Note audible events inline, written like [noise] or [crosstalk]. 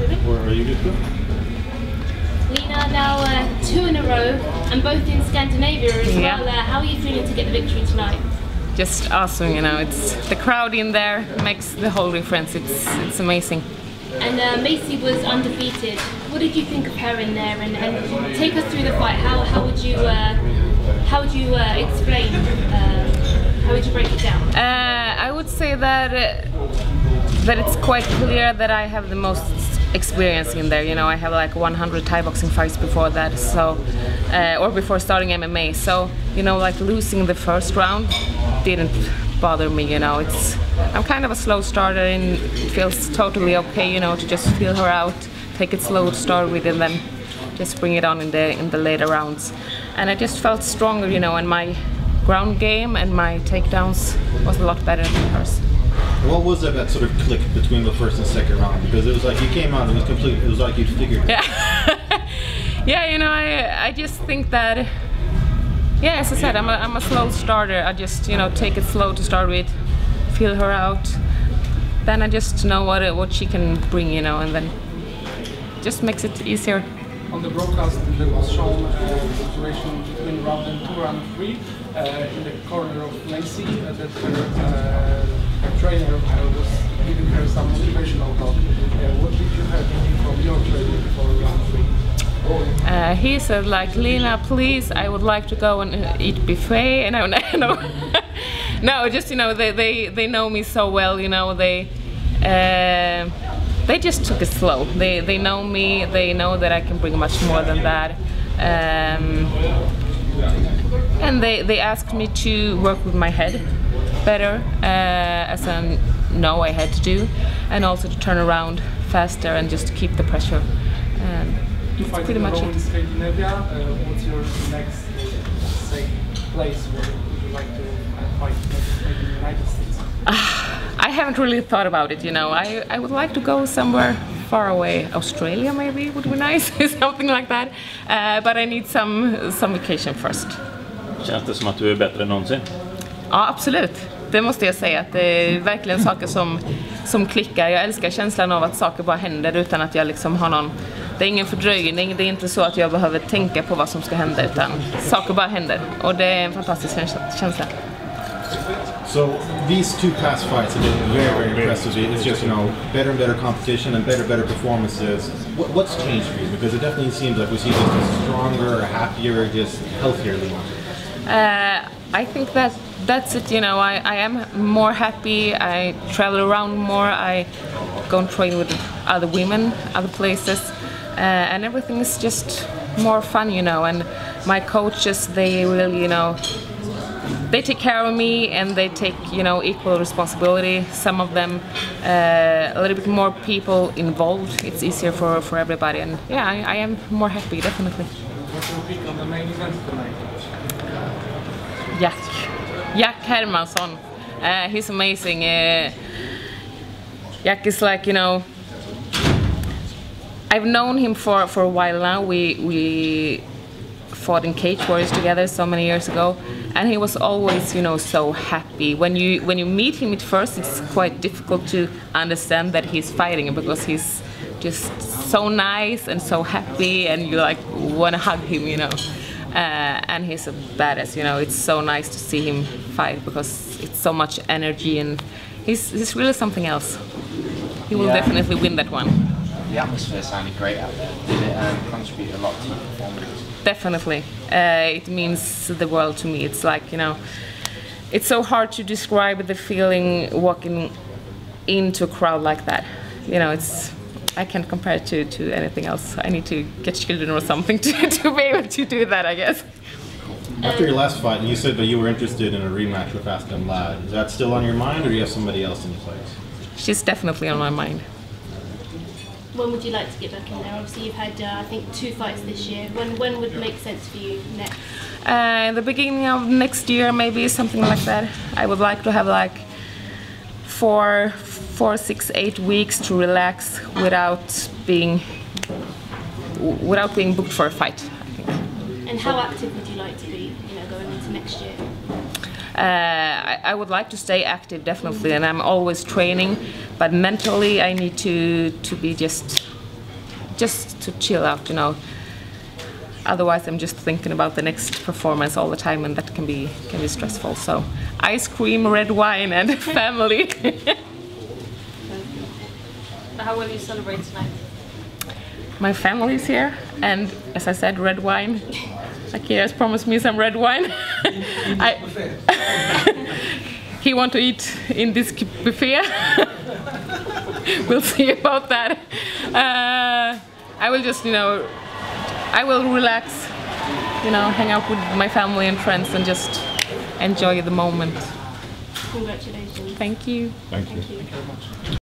Really? Or are you good? Lina, now uh, two in a row, and both in Scandinavia as Yeah. well. Uh, how are you feeling to get the victory tonight? Just awesome, you know. It's the crowd in there makes the whole difference. It's it's amazing. And uh, Macy was undefeated. What did you think of her in there? And, and take us through the fight. How, how would you uh, how would you uh, explain? Uh, how would you break it down? Uh, I would say that uh, that it's quite clear that I have the most experience in there. You know, I have like 100 Thai boxing fights before that, so uh, or before starting MMA. So you know, like losing the first round didn't bother me. You know, it's I'm kind of a slow starter and it feels totally okay. You know, to just feel her out, take it slow start with, and then just bring it on in the in the later rounds. And I just felt stronger. You know, and my ground game and my takedowns was a lot better than hers. What was it that sort of clicked between the first and second round? Because it was like you came out, it was complete. It was like you'd figured. it. Yeah, [laughs] yeah. You know, I I just think that. Yeah, as I said, I'm a, I'm a slow starter. I just you know take it slow to start with, feel her out. Then I just know what it- what she can bring, you know, and then just makes it easier. On the broadcast, there was shown uh, the situation between round and two, round three, uh, in the corner of Macy, uh, that her uh, trainer uh, was giving her some motivational talk. Uh, what did you have from your for round three? Uh, he said like Lina, please, I would like to go and uh, eat buffet, and I know, no, just you know they, they they know me so well, you know they uh, they just took it slow. They they know me, they know that I can bring much more than that. Um, and they, they asked me to work with my head better, uh, as I know I had to do, and also to turn around faster and just keep the pressure. Um, You that's fight pretty much Rome in it. Scandinavia. Uh, what's your next, uh, say, place where would you like to uh, fight? Maybe in the United States? [sighs] I haven't really thought about it, you know. I, I would like to go somewhere far away. Australia maybe would be [laughs] nice, something like that. Uh, but I need some, some vacation first. Känns det som att du är bättre än någonsin? Ja, absolut. Det måste jag säga. Att det är verkligen saker som, som klickar. Jag älskar känslan av att saker bara händer utan att jag liksom har någon... Det är ingen fördröjning. Det är inte så att jag behöver tänka på vad som ska hända utan saker bara händer. Och det är en fantastisk känsla- So these two past fights have been very, very impressive. It's just you know better and better competition and better, better performances. What, what's changed for you? Because it definitely seems like we see just a stronger, happier, just healthier Lena. Uh, I think that that's it. You know, I, I am more happy. I travel around more. I go and train with other women, other places, uh, and everything is just more fun. You know, and my coaches they really you know they take care of me and they take you know equal responsibility. Some of them uh, a little bit more people involved. It's easier for for everybody, and yeah, I, I am more happy definitely. What's your pick on the main event tonight? Jack. Jack Hermansson. Uh, he's amazing. Uh, Jack is like, you know, I've known him for, for a while now. We, we fought in Cage Warriors together so many years ago. And he was always, you know, so happy. When you when you meet him at first, it's quite difficult to understand that he's fighting because he's just so nice and so happy, and you like want to hug him, you know. Uh, and he's a badass, you know. It's so nice to see him fight because it's so much energy, and he's he's really something else. He will Yeah. definitely win that one. The atmosphere sounded great out there. Did it um, contribute a lot to your performance? Definitely. Uh, it means the world to me. It's like, you know, it's so hard to describe the feeling walking into a crowd like that. You know, it's, I can't compare it to, to anything else. I need to get children or something [laughs] to, to be able to do that, I guess. After your last fight, you said that you were interested in a rematch with Aspen Ladd. Is that still on your mind, or do you have somebody else in your place? She's definitely on my mind. When would you like to get back in there? Obviously, you've had uh, I think two fights this year. When when would make sense for you next? Uh, the beginning of next year, maybe something like that. I would like to have like four, four, six, eight weeks to relax without being without being booked for a fight. I think. And how active would you like to be? You know, going into next year. Uh, I, I would like to stay active definitely, and I'm always training. But mentally, I need to to be just just to chill out, you know. Otherwise, I'm just thinking about the next performance all the time, and that can be can be stressful. So, ice cream, red wine, and [laughs] family. [laughs] How will you celebrate tonight? My family is here, and as I said, red wine. Akira has promised me some red wine. [laughs] I, he want to eat in this buffet. we'll see about that. Uh, I will just, you know, I will relax, you know, hang out with my family and friends and just enjoy the moment. Congratulations. Thank you. Thank you. Thank you.